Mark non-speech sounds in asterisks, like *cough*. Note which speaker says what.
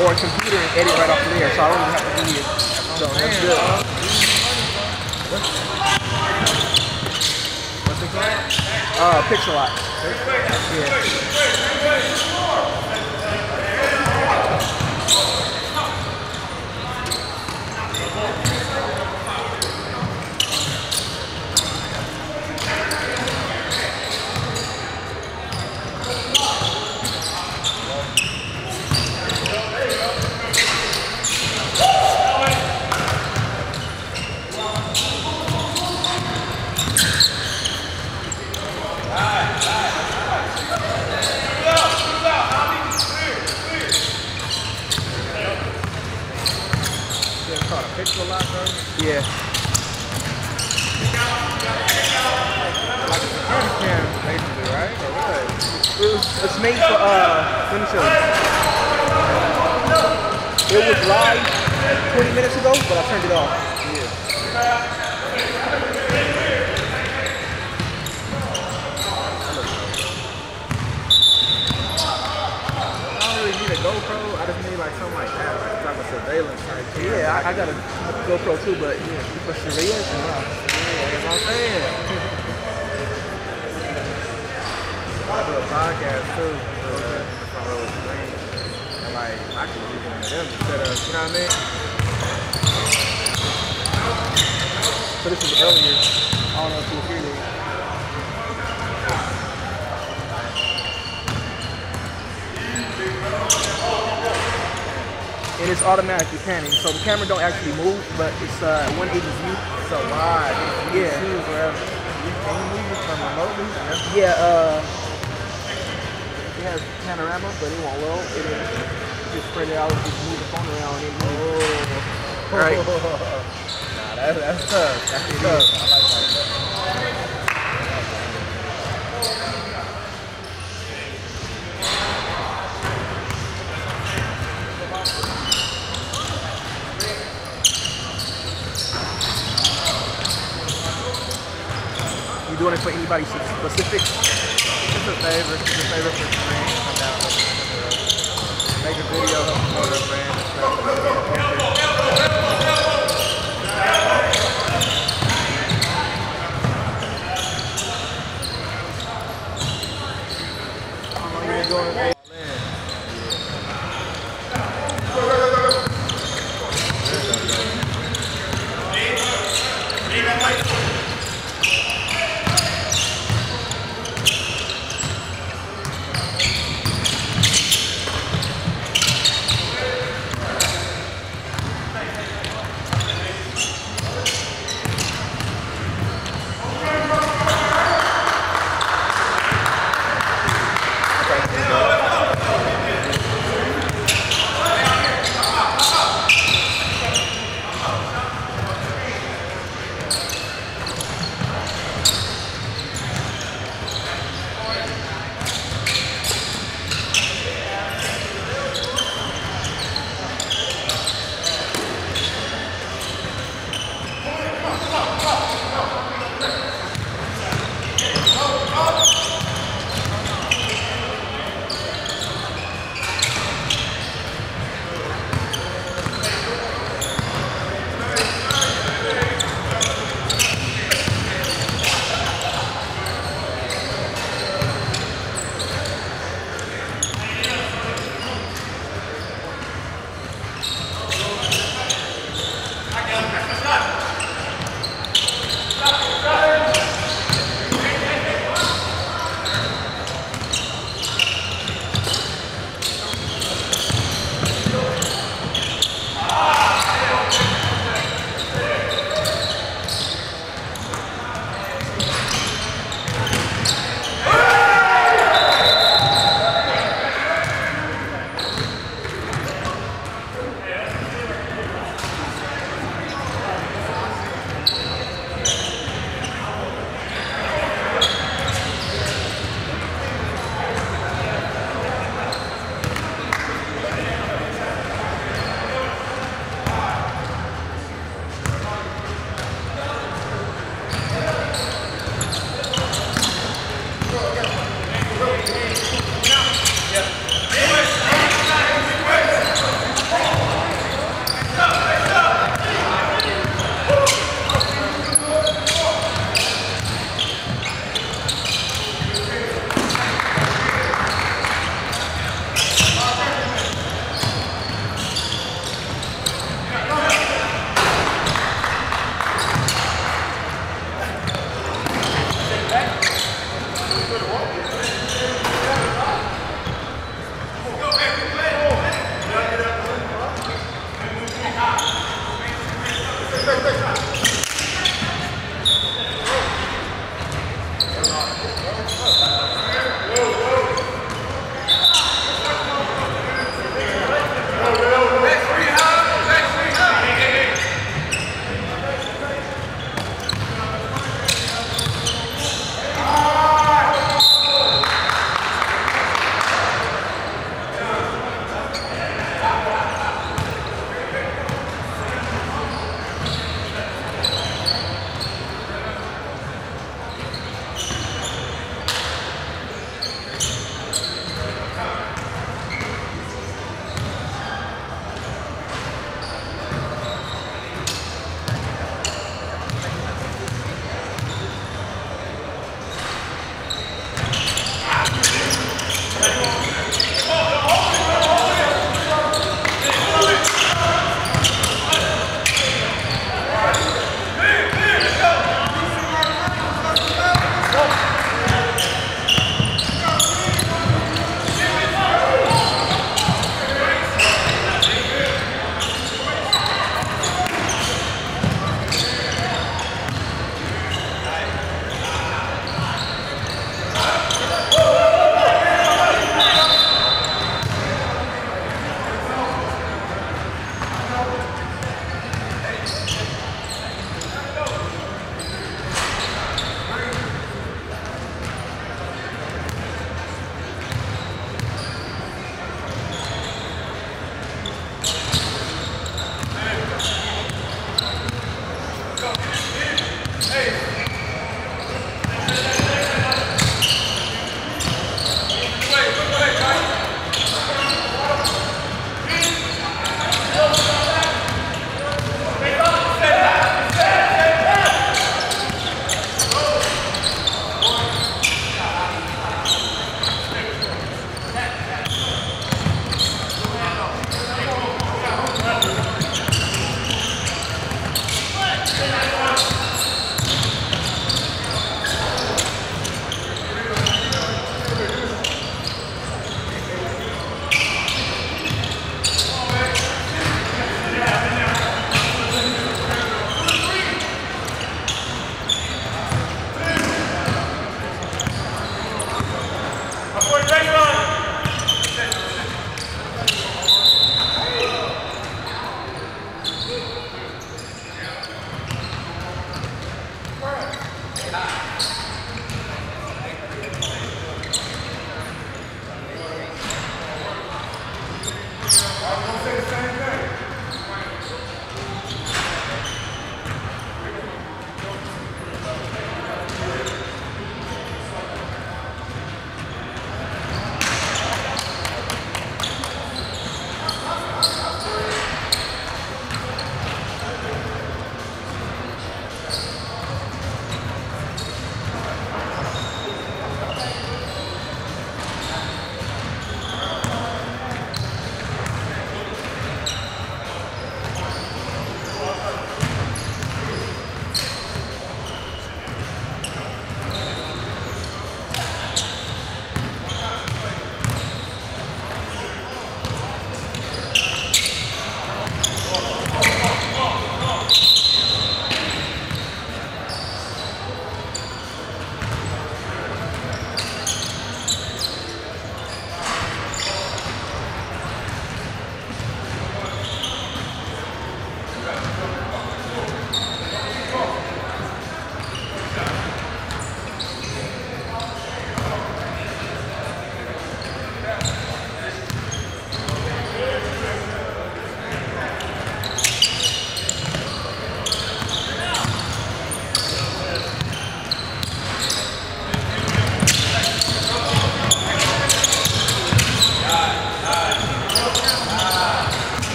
Speaker 1: or computer and edit right off of there. So I don't even have to do it. So that's good.
Speaker 2: What's it called?
Speaker 1: Uh, Pixellot. Yeah.
Speaker 2: A lock, bro.
Speaker 1: Yeah.
Speaker 2: Like a security cam, basically, right? Or what?
Speaker 1: It was, it's made for, uh, let me show you. It was live 20 minutes ago, but I turned it off.
Speaker 2: I don't really need a GoPro. I just need like something like that, like type of surveillance type thing.
Speaker 1: Yeah, I, I got a GoPro too, but yeah, for surveillance, no.
Speaker 2: Yeah, that's what I'm saying. I do a podcast too. So, that's my little screen. And like, I could use one of them instead of, you know what I mean?
Speaker 1: So this is earlier. I don't know if you'll hear it. And it's automatically panning, so the camera don't actually move, but it's uh, 180 view.
Speaker 2: So wide. You
Speaker 1: Yeah.
Speaker 2: can. You can you move it from remotely.
Speaker 1: Yeah, uh, it has panorama, but it won't load. It just spread it out, just move the phone around and it moves.
Speaker 2: Oh.
Speaker 1: Right. *laughs*
Speaker 2: nah, that's, that's tough. That's tough.
Speaker 1: is.
Speaker 2: I like that.
Speaker 1: You doing it for anybody specific?
Speaker 2: It's a favor. It's a favor for friends. Come down. Make a video, help promote our brand